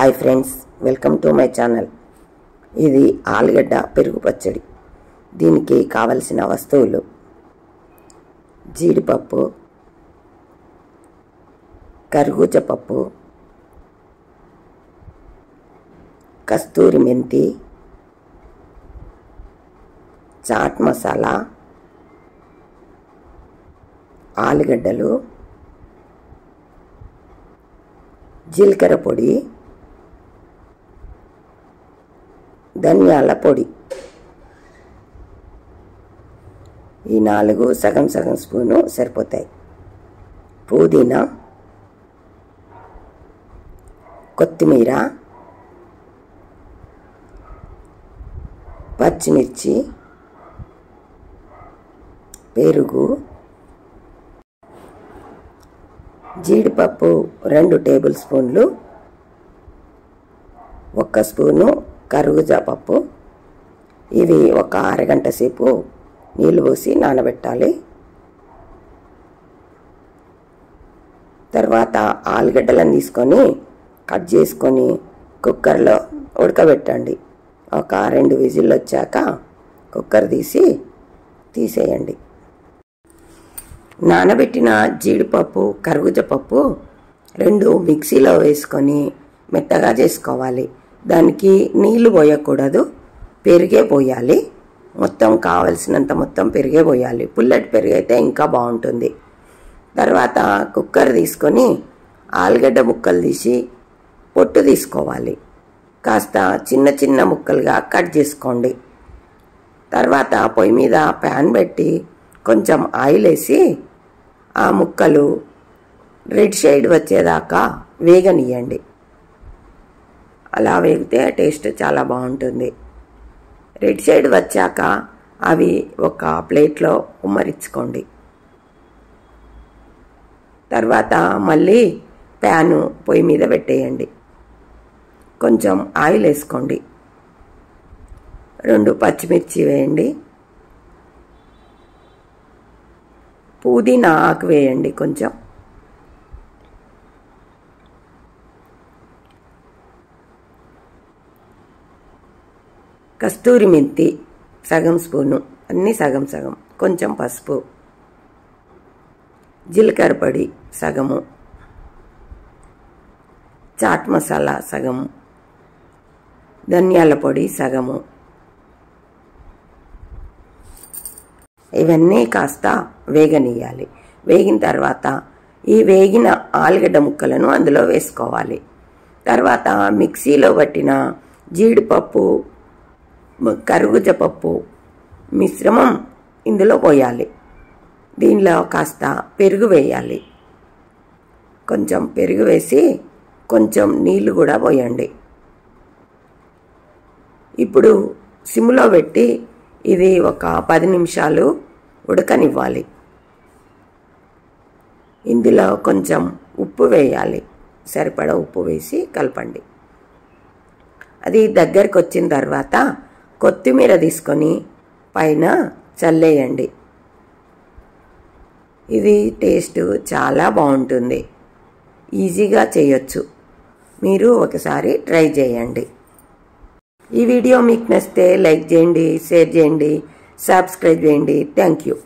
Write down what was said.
Hi friends welcome to my channel. ఇది ఆలుగడ్డ పెరుగు పచ్చడి. దీనికి కావలసిన వస్తువులు జీడిపప్పు కర్బూజ పప్పు కస్తూరి మెంతి చాట్ మసాలా ఆలుగడ్డలు జీలకర్ర పొడి ధనియాల పొడి. ఈ నాలుగు సగం సగం స్పూను సరిపోతాయి. పుదీనా కొత్తిమీర పచ్చిమిర్చి పెరుగు జీడిపప్పు రెండు టేబుల్ స్పూన్లు ఒక్క స్పూను కరుగుజా పప్పు ఇవి ఒక అరగంట సేపు నీళ్ళు పోసి నానబెట్టాలి. తర్వాత ఆలుగడ్డలను తీసుకొని కట్ చేసుకొని కుక్కర్లో ఉడకబెట్టండి. ఒక రెండు విజిల్ వచ్చాక కుక్కర్ తీసి తీసేయండి. నానబెట్టిన జీడిపప్పు కరుగుజ పప్పు రెండు మిక్సీలో వేసుకొని మెత్తగా చేసుకోవాలి. దానికి నీళ్ళు పోయకూడదు పెరిగే పోయాలి. మొత్తం కావలసినంత మొత్తం పెరిగే పోయాలి. పుల్లటి పెరుగు అయితే ఇంకా బాగుంటుంది. తర్వాత కుక్కర్ తీసుకొని ఆలుగడ్డ ముక్కలు తీసి పొట్టు తీసుకోవాలి. కాస్త చిన్న చిన్న ముక్కలుగా కట్ చేసుకోండి. తర్వాత పొయ్యి మీద ప్యాన్ పెట్టి కొంచెం ఆయిల్ వేసి ఆ ముక్కలు రెడ్ షేడ్ వచ్చేదాకా వేగనియండి అలా వేగితే టేస్ట్ చాలా బాగుంటుంది. రెడ్ సైడ్ వచ్చాక అవి ఒక ప్లేట్లో ఉమ్మరించుకోండి తర్వాత మళ్ళీ ప్యాను పొయ్యి మీద పెట్టేయండి. కొంచెం ఆయిల్ వేసుకోండి. రెండు పచ్చిమిర్చి వేయండి. పుదీనా ఆకు వేయండి కొంచెం. కస్తూరి మెంతి సగం స్పూను అన్నీ సగం సగం కొంచెం పసుపు జీలకర్ర పొడి సగము చాట్ మసాలా సగము ధనియాల పొడి సగము. ఇవన్నీ కాస్త వేగనీయాలి వేగిన తర్వాత ఈ వేగిన ఆలుగడ్డ ముక్కలను అందులో వేసుకోవాలి. తర్వాత మిక్సీలో పట్టిన జీడిపప్పు కరుగుజ పప్పు మిశ్రమం ఇందులో పోయాలి. దీనిలో కాస్త పెరుగు వేయాలి. కొంచెం పెరుగు వేసి కొంచెం నీళ్ళు కూడా పోయండి. ఇప్పుడు సిమ్లో పెట్టి ఇది ఒక పది నిమిషాలు ఉడకనివ్వాలి. ఇందులో కొంచెం ఉప్పు వేయాలి. సరిపడా ఉప్పు వేసి కలపండి. అది దగ్గరికి వచ్చిన తర్వాత కొత్తిమీర తీసుకొని పైన చల్లేయండి. ఇది టేస్ట్ చాలా బాగుంటుంది. ఈజీగా చేయొచ్చు. మీరు ఒకసారి ట్రై చేయండి. ఈ వీడియో మీకు నచ్చితే లైక్ చేయండి షేర్ చేయండి సబ్స్క్రైబ్ చేయండి. Thank you.